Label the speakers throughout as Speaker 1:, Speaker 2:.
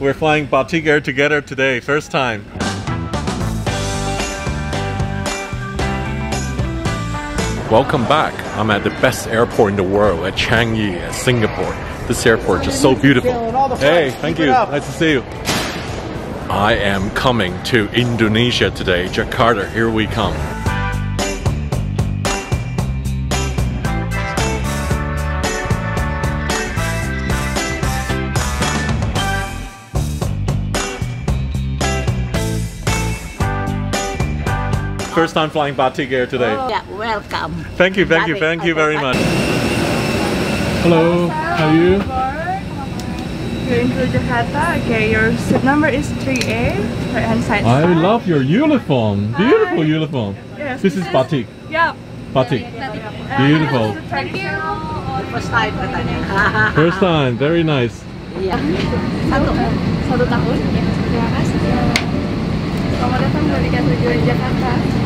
Speaker 1: We're flying Batik Air together today, first time. Welcome back. I'm at the best airport in the world at Changi, at Singapore. This airport is just so beautiful. Hey, thank you. Nice to see you. I am coming to Indonesia today, Jakarta. Here we come. First time flying Batik Air today.
Speaker 2: Oh, yeah, welcome.
Speaker 1: Thank you, thank you,
Speaker 2: Batik,
Speaker 1: thank you very much. Hello, how are you?
Speaker 3: You're into Jakarta. Okay, your seat number is 3A. Right hand side.
Speaker 1: I
Speaker 3: side.
Speaker 1: love your uniform. Beautiful uniform.
Speaker 3: Yes,
Speaker 1: This is batik.
Speaker 3: Yeah.
Speaker 1: Batik. Beautiful.
Speaker 3: Thank you.
Speaker 2: First time katanya.
Speaker 1: First time, very nice.
Speaker 2: Iya. Satu.
Speaker 3: Satu tahun. Terima kasih. Selamat datang dari Tujuan Jakarta.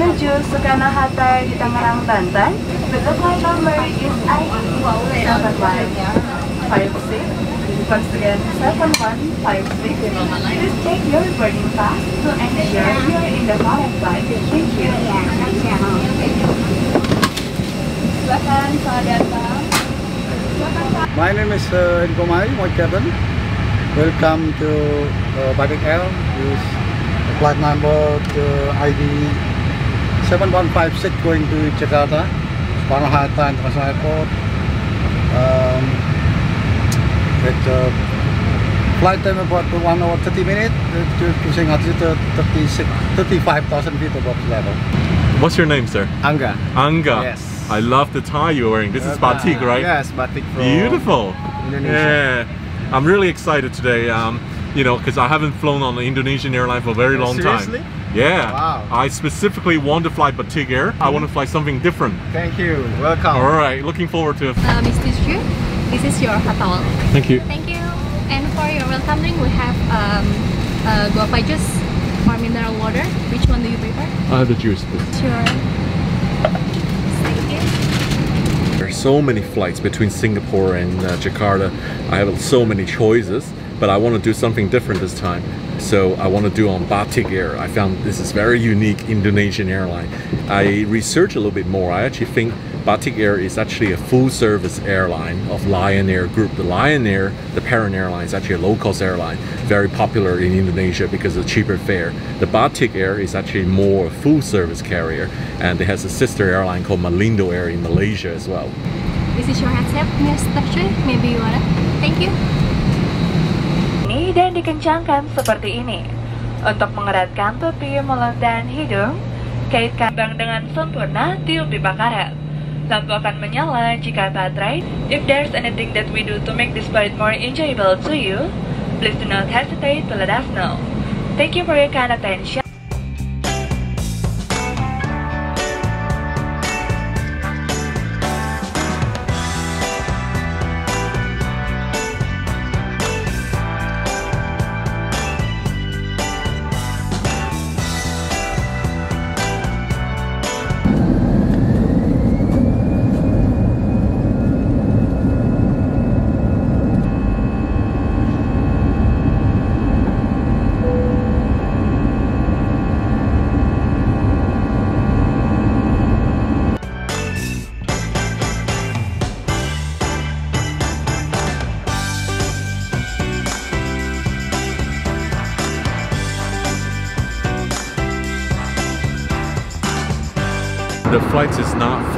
Speaker 3: Menuju Soekarno Hatta di Tangerang, Banten. The flight number is ID 7156. Once again, 7156. Please take your boarding pass to ensure you are in the correct flight. Thank you.
Speaker 4: My name is uh, Enko Mai, my captain. Welcome to uh, Batik Air. This flight number uh, ID 7156 going to Jakarta, Hatta International Airport. Um, with uh, flight time about 1 hour 30 minutes uh, Singapore to 35,000 feet above level.
Speaker 1: What's your name, sir?
Speaker 4: Anga.
Speaker 1: Anga.
Speaker 4: Yes.
Speaker 1: I love the tie you're wearing. This is batik, right?
Speaker 4: Yes, Batik from
Speaker 1: Beautiful.
Speaker 4: Indonesia.
Speaker 1: Yeah. I'm really excited today. Um, you know, because I haven't flown on the Indonesian airline for a very long
Speaker 4: Seriously?
Speaker 1: time. Yeah.
Speaker 4: Wow.
Speaker 1: I specifically want to fly Batik Air. I want to fly something different.
Speaker 4: Thank you. Welcome.
Speaker 1: All right. Looking forward to it.
Speaker 5: Uh, Mr. Chu, this is your hotel.
Speaker 1: Thank you.
Speaker 5: Thank you. And for your welcome drink, we have um, uh, guava juice or mineral water. Which one do you prefer?
Speaker 1: I have the juice, please.
Speaker 5: Sure. Thank you.
Speaker 1: There are so many flights between Singapore and uh, Jakarta. I have so many choices, but I want to do something different this time. So I want to do on Batik Air. I found this is very unique Indonesian airline. I researched a little bit more. I actually think Batik Air is actually a full service airline of Lion Air Group. The Lion Air, the parent airline, is actually a low cost airline, very popular in Indonesia because of cheaper fare. The Batik Air is actually more a full service carrier, and it has a sister airline called Malindo Air in Malaysia as well.
Speaker 5: This is your headset, Mr. Chu. Maybe you wanna? Thank you.
Speaker 3: Dan dikencangkan seperti ini. Untuk mengeratkan topi, mulut, dan hidung, kaitkan bang dengan sempurna tiup pipa karet. Lampu akan menyala jika baterai. If there's anything that we do to make this flight more enjoyable to you, please do not hesitate to let us know. Thank you for your kind attention.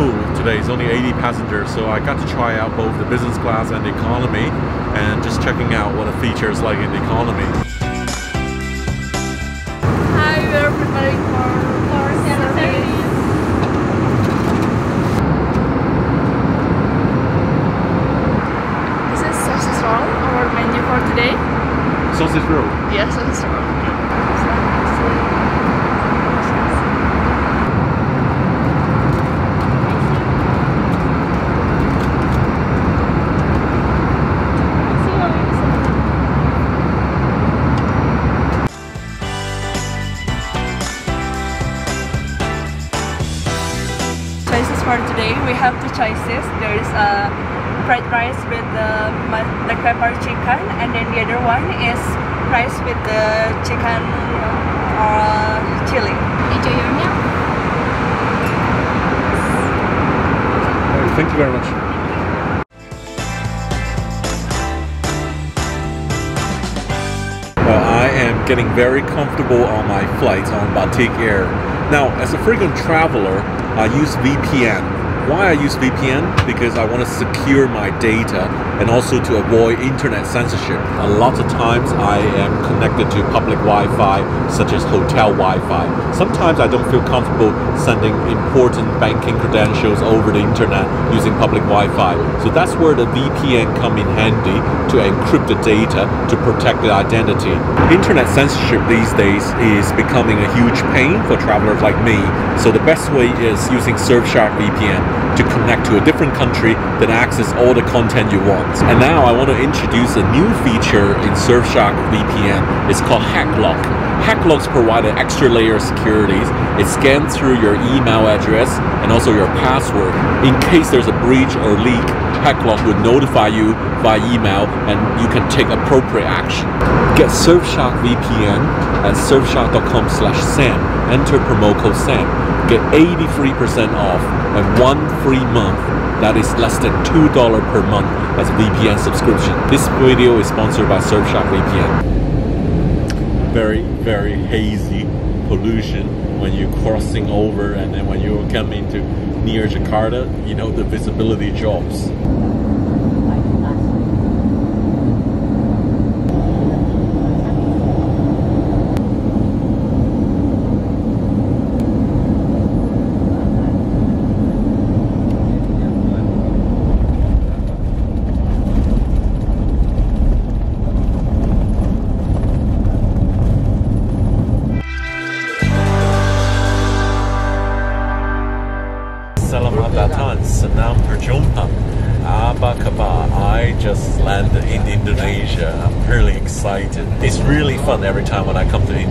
Speaker 1: Full today. It's only 80 passengers, so I got to try out both the business class and the economy, and just checking out what the features like in the economy. You very much. I am getting very comfortable on my flight on Batik Air. Now, as a frequent traveler, I use VPN. Why I use VPN? Because I want to secure my data and also to avoid internet censorship. A lot of times I am connected to public Wi-Fi, such as hotel Wi-Fi. Sometimes I don't feel comfortable sending important banking credentials over the internet using public Wi-Fi. So that's where the VPN come in handy to encrypt the data to protect the identity. Internet censorship these days is becoming a huge pain for travelers like me. So the best way is using Surfshark VPN to connect to a different country that access all the content you want. And now I want to introduce a new feature in Surfshark VPN. It's called HackLock. HackLocks provide an extra layer of securities. It scans through your email address and also your password. In case there's a breach or leak, HackLock would notify you by email and you can take appropriate action. Get Surfshark VPN at surfshark.com slash SAM. Enter promo code SAM. Get 83% off and one free month that is less than $2 per month as a VPN subscription. This video is sponsored by Surfshark VPN very very hazy pollution when you're crossing over and then when you come into near Jakarta you know the visibility drops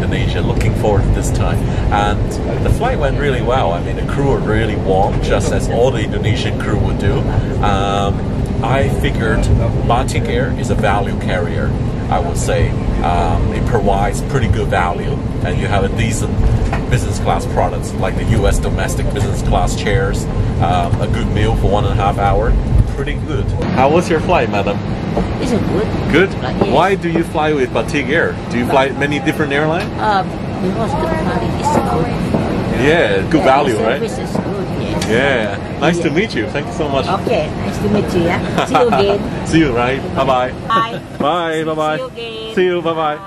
Speaker 1: Indonesia. Looking forward to this time. And the flight went really well. I mean, the crew were really warm, just as all the Indonesian crew would do. Um, I figured Batik Air is a value carrier. I would say um, it provides pretty good value, and you have a decent business class products like the U.S. domestic business class chairs, um, a good meal for one and a half hour. Pretty good. How was your flight, madam?
Speaker 2: Is it good?
Speaker 1: Good.
Speaker 2: Uh, yes.
Speaker 1: Why do you fly with Batik Air? Do you fly many different airlines?
Speaker 2: Uh, because the quality is good.
Speaker 1: Yeah, good
Speaker 2: Yeah,
Speaker 1: value, right?
Speaker 2: service is good, yes.
Speaker 1: Yeah. Nice to meet you. Thank you so much.
Speaker 2: Okay, nice to meet you. Yeah. See you again.
Speaker 1: See you, right? Bye bye.
Speaker 2: Bye.
Speaker 1: Bye. Bye bye.
Speaker 2: See you again.
Speaker 1: See you. Bye bye.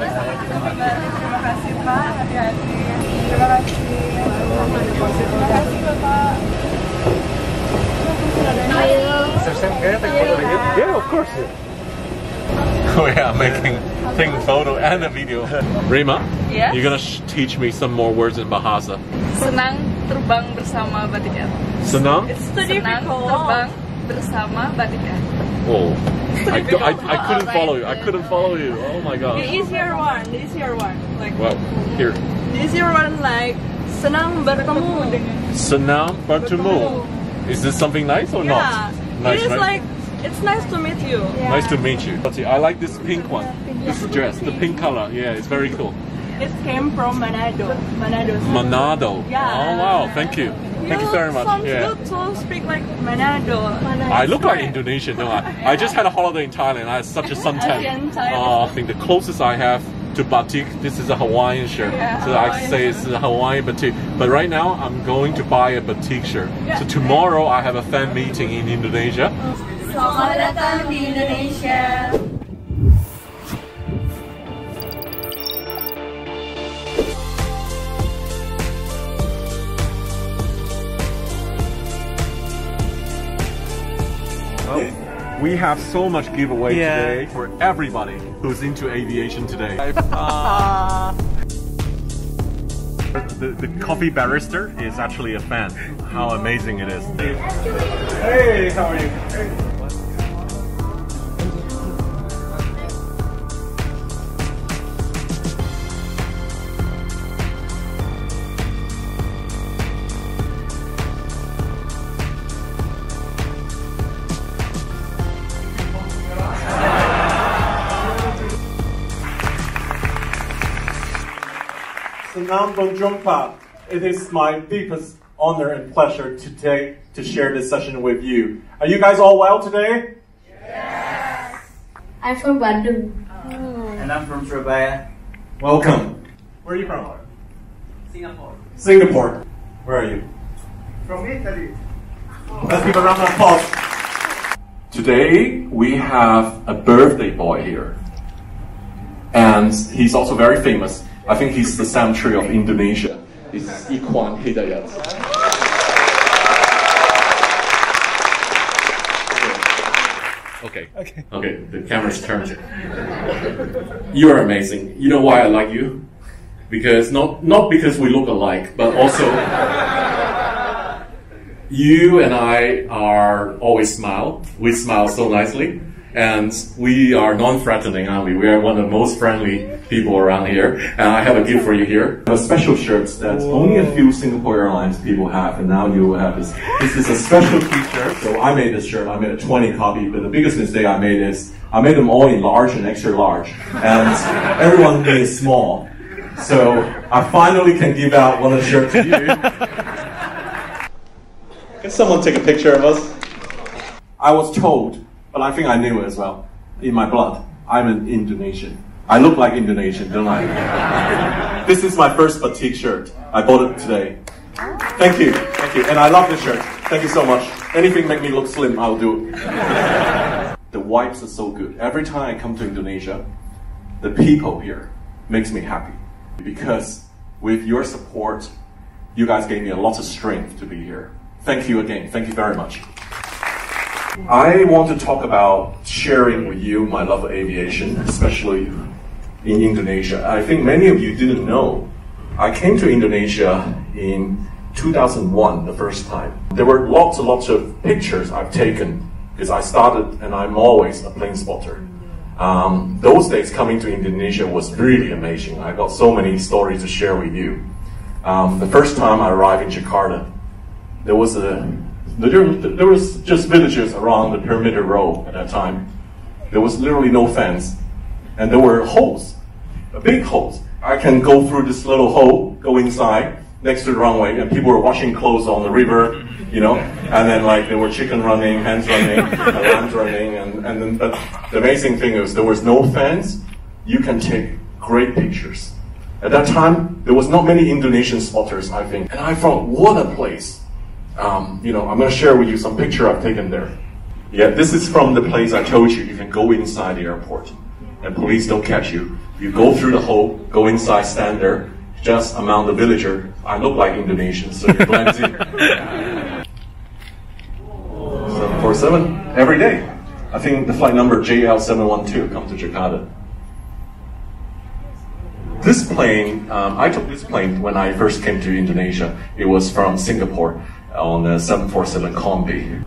Speaker 6: Terima kasih Pak, hati-hati. Terima kasih. Terima kasih Bapak.
Speaker 1: Yeah, of course. Oh, we are making taking photo and a video. Rima,
Speaker 6: Yes?
Speaker 1: you're gonna sh- teach me some more words in Bahasa.
Speaker 6: Senang terbang bersama Batik Air.
Speaker 1: Senang?
Speaker 6: It's too Senang terbang bersama Batik Air.
Speaker 1: Oh, I,
Speaker 6: difficult.
Speaker 1: I, I couldn't follow you. I couldn't follow you. Oh my god.
Speaker 6: The easier one, the easier one. Like
Speaker 1: Well, here.
Speaker 6: the easier one like senang bertemu dengan
Speaker 1: Senang bertemu. Is this something nice or
Speaker 6: Yeah.
Speaker 1: not? Nice,
Speaker 6: it is
Speaker 1: right?
Speaker 6: like it's nice to meet you.
Speaker 1: Nice to meet you. I like this pink one. This dress, the pink color. Yeah, it's very cool.
Speaker 6: It came from Manado. Manado.
Speaker 1: Manado.
Speaker 6: Yeah.
Speaker 1: Oh wow, thank you. Thank you very much.
Speaker 6: Sounds
Speaker 1: Yeah.
Speaker 6: good to speak like Manado.
Speaker 1: I look like Indonesian, don't I? I just had a holiday in Thailand. I had such a suntan.
Speaker 6: Asian Thailand.
Speaker 1: Uh, I think the closest I have to batik, this is a Hawaiian shirt.
Speaker 6: Yeah,
Speaker 1: so I say it's a Hawaiian batik. But right now, I'm going to buy a batik shirt.
Speaker 6: Yeah.
Speaker 1: So tomorrow, I have a fan meeting in Indonesia.
Speaker 6: Selamat datang di Indonesia.
Speaker 1: We have so much giveaway
Speaker 7: Yeah.
Speaker 1: today for everybody who's into aviation today. the, the coffee barrister is actually a fan. How amazing it is. Hey, how are you? Nam Bong Jungpa. It is my deepest honor and pleasure today to share this session with you. Are you guys all well today? Yes!
Speaker 2: I'm from Bandung.
Speaker 8: And I'm from Surabaya.
Speaker 1: Welcome. Where are you from?
Speaker 8: Singapore.
Speaker 1: Singapore. Where are you?
Speaker 4: From Italy.
Speaker 1: Let's give a round of applause. Today we have a birthday boy here. And he's also very famous. I think he's the Sam Chui of Indonesia. He's Ikhwan Hidayat.
Speaker 6: Okay.
Speaker 1: Okay. Okay, the camera's turned. You are amazing. You know why I like you? Because not not because we look alike, but also you and I are always smile. We smile so nicely. And we are non-threatening, aren't we? We are one of the most friendly people around here. And I have a gift for you here. A special shirt that only a few Singapore Airlines people have, and now you will have this. This is a special t-shirt. So I made this shirt. I made a 20 copy, but the biggest mistake I made is I made them all in large and extra large. And everyone made it small. So I finally can give out one of the shirts to you. Can someone take a picture of us? I was told, but I think I knew it as well, in my blood. I'm an Indonesian. I look like Indonesian, don't I? this is my first batik shirt. I bought it today. Thank you, thank you. And I love this shirt. Thank you so much. Anything make me look slim, I'll do it. the wipes are so good. Every time I come to Indonesia, the people here makes me happy. Because with your support, you guys gave me a lot of strength to be here. Thank you again. Thank you very much. I want to talk about sharing with you my love of aviation, especially in Indonesia. I think many of you didn't know. I came to Indonesia in 2001 the first time. There were lots and lots of pictures I've taken because I started and I'm always a plane spotter. Um, those days coming to Indonesia was really amazing. I got so many stories to share with you. Um, the first time I arrived in Jakarta, there was a there, was just villages around the perimeter row at that time. There was literally no fence, and there were holes, big holes. I can go through this little hole, go inside next to the runway, and people were washing clothes on the river, you know, and then like there were chicken running, hens running, and lambs running, and, and then but the amazing thing is there was no fence. You can take great pictures. At that time, there was not many Indonesian spotters, I think, and I thought, what a place. Um, you know, I'm going to share with you some picture I've taken there. Yeah, this is from the place I told you. You can go inside the airport, and police don't catch you. You go through the hole, go inside, stand there, just among the villager. I look like Indonesian, so you blend in. 747 every day. I think the flight number JL712 come to Jakarta. This plane, um, I took this plane when I first came to Indonesia. It was from Singapore on the 747 Combi.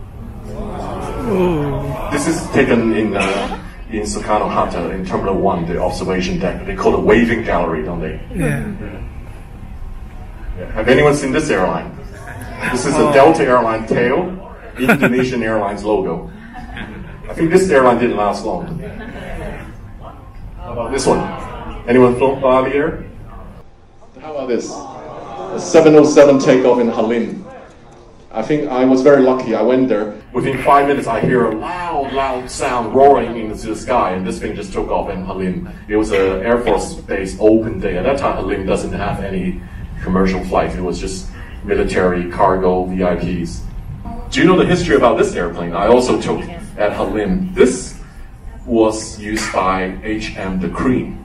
Speaker 1: This is taken in uh, in Soekarno Hatta in Terminal 1, the observation deck. They call it waving gallery, don't they?
Speaker 9: Yeah.
Speaker 1: Yeah. Have anyone seen this airline? This is a Delta Airline tail, Indonesian Airlines logo. I think this airline didn't last long. How about this one? Anyone flown Bali Air? How about this? A 707 takeoff in Halim. I think I was very lucky. I went there. Within five minutes, I hear a loud, loud sound roaring into the sky, and this thing just took off in Halim. It was an Air Force Base open day. At that time, Halim doesn't have any commercial flights. It was just military, cargo, VIPs. Do you know the history about this airplane? I also took at Halim. This was used by H.M. the Cream,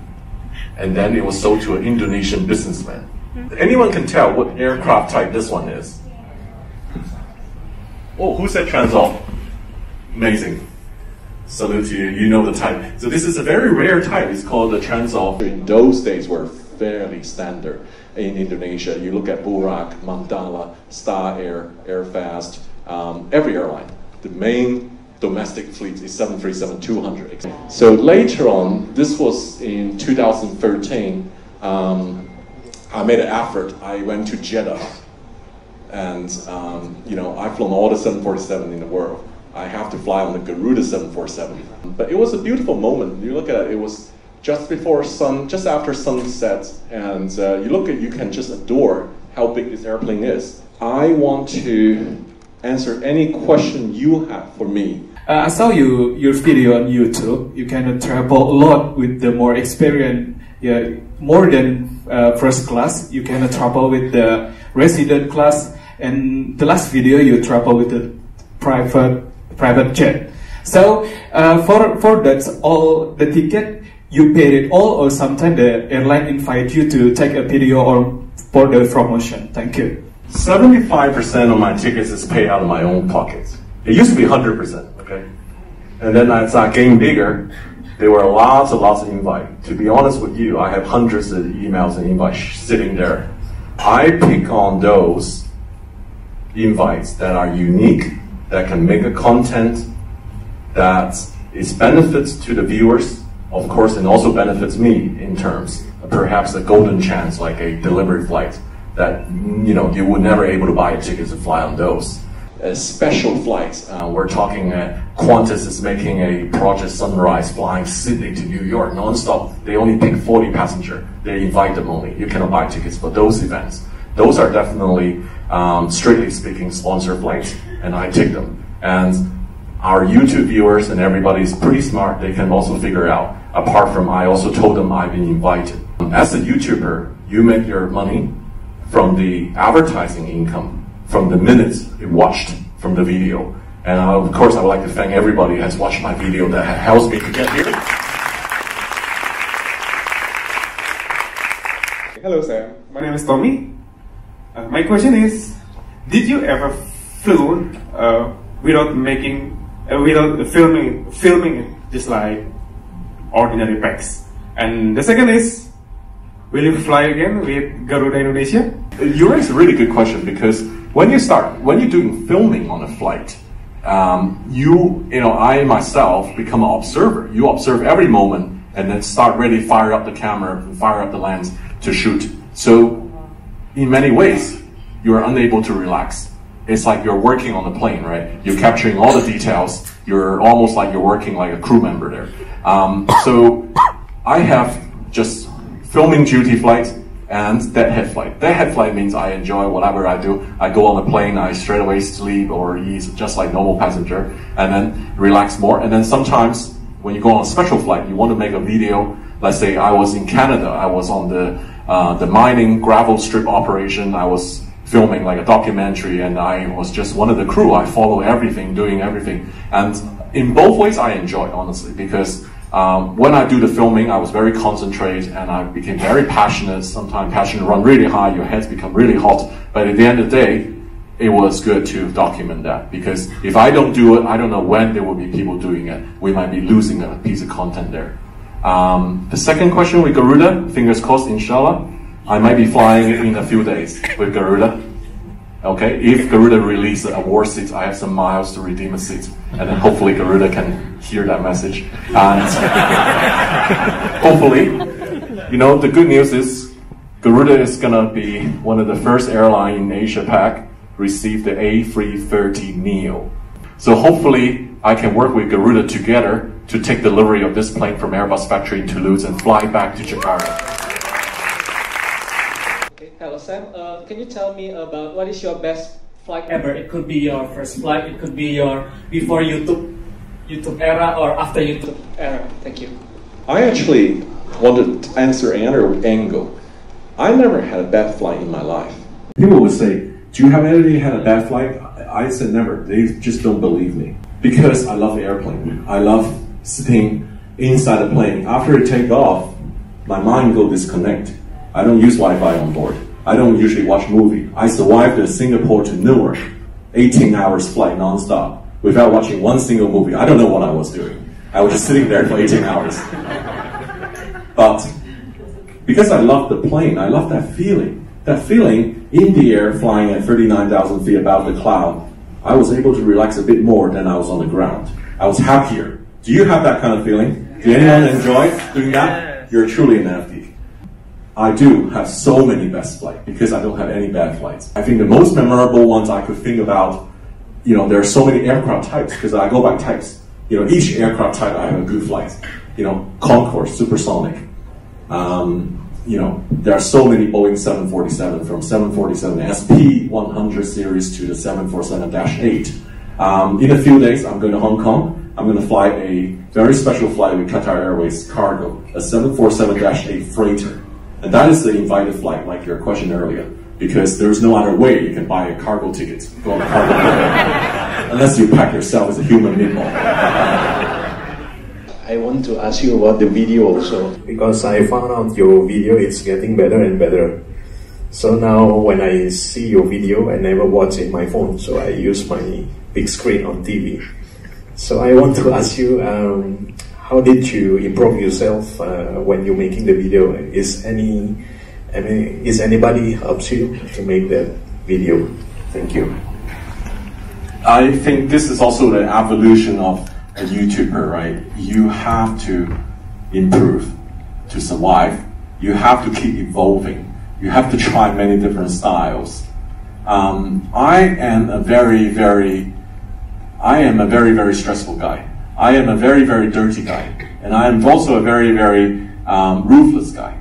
Speaker 1: and then it was sold to an Indonesian businessman. Anyone can tell what aircraft type this one is. Oh, who said Transall? Amazing. Salute to you. You know the type. So this is a very rare type. It's called the Transall. In those days were fairly standard in Indonesia. You look at Bouraq, Mandala, Star Air, Airfast, um, every airline. The main domestic fleet is 737-200. So later on, this was in 2013, um, I made an effort. I went to Jeddah and um, you know I've flown all the 747 in the world. I have to fly on the Garuda 747. But it was a beautiful moment. You look at it; it was just before sun, just after sunset, and uh, you look at, you can just adore how big this airplane is. I want to answer any question you have for me.
Speaker 9: Uh, I saw you your video on YouTube. You can travel a lot with the more experience, yeah, more than uh, first class. You can travel with the resident class, and the last video you travel with the private private jet. So uh, for for that all the ticket you paid it all, or sometimes the airline invite you to take a video or for the promotion. Thank you.
Speaker 1: 75% of my tickets is paid out of my own pocket. It used to be 100%, okay? And then as I getting bigger, there were lots and lots of invite. To be honest with you, I have hundreds of emails and invites sitting there. I pick on those invites that are unique, that can make a content that is benefits to the viewers, of course, and also benefits me in terms of perhaps a golden chance like a delivery flight that you know you would never able to buy a ticket to fly on those. Uh, special flights. Uh, we're talking uh, Qantas is making a Project Sunrise flying Sydney to New York nonstop. They only pick 40 passenger. They invite them only. You cannot buy tickets for those events. Those are definitely, um, strictly speaking, sponsored flights, and I take them. And our YouTube viewers and everybody is pretty smart. They can also figure out. Apart from, I also told them I've been invited. As a YouTuber, you make your money from the advertising income, from the minutes you watched from the video. And uh, of course, I would like to thank everybody who has watched my video that helps me to get here.
Speaker 10: Hello, sir. My name is Tommy. Uh, my question is, did you ever film uh, without making, uh, without filming, filming it just like ordinary packs? And the second is, will you fly again with Garuda Indonesia?
Speaker 1: You raise a really good question because when you start, when you're doing filming on a flight, um, you, you know, I myself become an observer. You observe every moment and then start really fire up the camera, and fire up the lens to shoot. So, in many ways, you are unable to relax. It's like you're working on the plane, right? You're capturing all the details. You're almost like you're working like a crew member there. Um, so, I have just filming duty flights and deadhead flight. Deadhead flight means I enjoy whatever I do. I go on the plane, I straight away sleep or eat just like normal passenger, and then relax more. And then sometimes when you go on a special flight, you want to make a video. Let's say I was in Canada, I was on the uh, the mining gravel strip operation. I was filming like a documentary, and I was just one of the crew. I follow everything, doing everything, and in both ways I enjoy honestly because um, when I do the filming, I was very concentrated and I became very passionate. Sometimes passion run really high, your heads become really hot. But at the end of the day, it was good to document that because if I don't do it, I don't know when there will be people doing it. We might be losing a piece of content there. Um, the second question with Garuda, fingers crossed, inshallah, I might be flying in a few days with Garuda. Okay, if Garuda release a war seat, I have some miles to redeem a seat, and then hopefully Garuda can hear that message. And hopefully, you know, the good news is Garuda is gonna be one of the first airline in Asia Pac receive the A330 Neo. So hopefully, I can work with Garuda together to take delivery of this plane from Airbus factory in Toulouse and fly back to Jakarta.
Speaker 11: Hello, Sam. Uh, can you tell me about what is your best flight ever? It could be your first flight. It could be your before YouTube, YouTube era, or after YouTube era. Thank you.
Speaker 1: I actually wanted to answer another angle. I never had a bad flight in my life. People would say, "Do you have any had a bad flight?" I said never. They just don't believe me because I love the airplane. I love sitting inside the plane. After it take off, my mind go disconnect. I don't use Wi-Fi on board. I don't usually watch movie. I survived the Singapore to Newark, 18 hours flight nonstop without watching one single movie. I don't know what I was doing. I was just sitting there for 18 hours. But because I love the plane, I love that feeling. That feeling in the air flying at 39,000 feet above the cloud, I was able to relax a bit more than I was on the ground. I was happier. Do you have that kind of feeling? Do anyone enjoy doing that? You're truly an NFT. I do have so many best flights because I don't have any bad flights. I think the most memorable ones I could think about, you know, there are so many aircraft types because I go by types. You know, each aircraft type I have a good flight. you know, Concorde, supersonic. Um, you know, there are so many Boeing 747 from 747 SP 100 series to the 747-8. Um, in a few days, I'm going to Hong Kong. I'm going to fly a very special flight with Qatar Airways cargo, a 747-8 freighter. And that is the invited flight, like your question earlier, because there's no other way you can buy a cargo ticket, go on a cargo flight, unless you pack yourself as a human meatball.
Speaker 12: I want to ask you about the video also because I found out your video is getting better and better. So now when I see your video, I never watch in my phone, so I use my big screen on TV. So I want to ask you, um, how did you improve yourself uh, when you're making the video? Is any, I mean, is anybody helps you to make the video? Thank you.
Speaker 1: I think this is also the evolution of a YouTuber, right? You have to improve to survive. You have to keep evolving. You have to try many different styles. Um, I am a very, very, I am a very, very stressful guy. I am a very, very dirty guy. And I am also a very, very um, ruthless guy.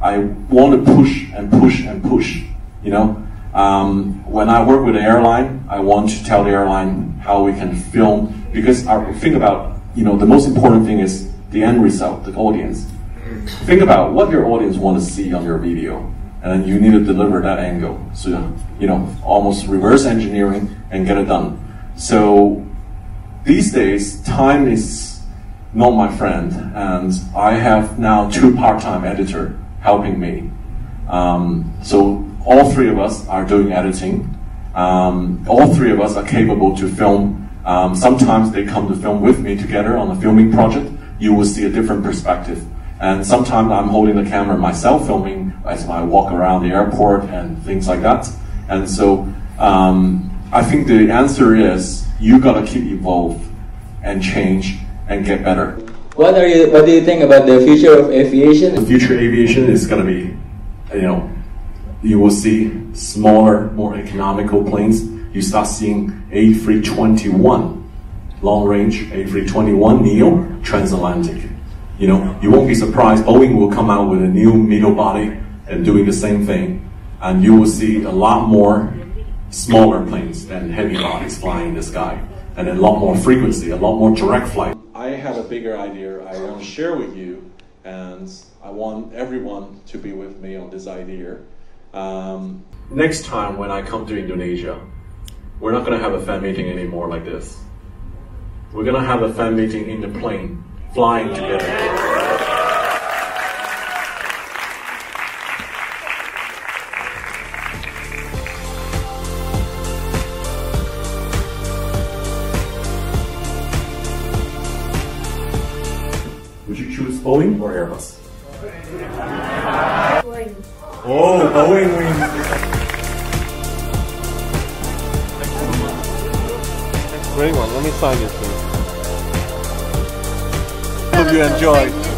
Speaker 1: I want to push and push and push, you know? Um, when I work with an airline, I want to tell the airline how we can film because our, think about you know the most important thing is the end result, the audience. Think about what your audience want to see on your video, and then you need to deliver that angle. So you know almost reverse engineering and get it done. So these days, time is not my friend, and I have now two part-time editor helping me. Um, so all three of us are doing editing. Um, all three of us are capable to film um, sometimes they come to film with me together on a filming project. You will see a different perspective. And sometimes I'm holding the camera myself filming as I walk around the airport and things like that. And so um, I think the answer is you gotta keep evolve and change and get better.
Speaker 13: What are you? What do you think about the future of aviation?
Speaker 1: The future aviation is gonna be, you know, you will see smaller, more economical planes you start seeing A321, long range A321 Neo transatlantic. You know, you won't be surprised. Boeing will come out with a new middle body and doing the same thing, and you will see a lot more smaller planes than heavy bodies flying in the sky, and a lot more frequency, a lot more direct flight. I have a bigger idea I want to share with you, and I want everyone to be with me on this idea. Um, next time when I come to Indonesia, we're not going to have a fan meeting anymore like this. We're going to have a fan meeting in the plane, flying together.
Speaker 6: Great one. Let me sign this. Hope you enjoyed.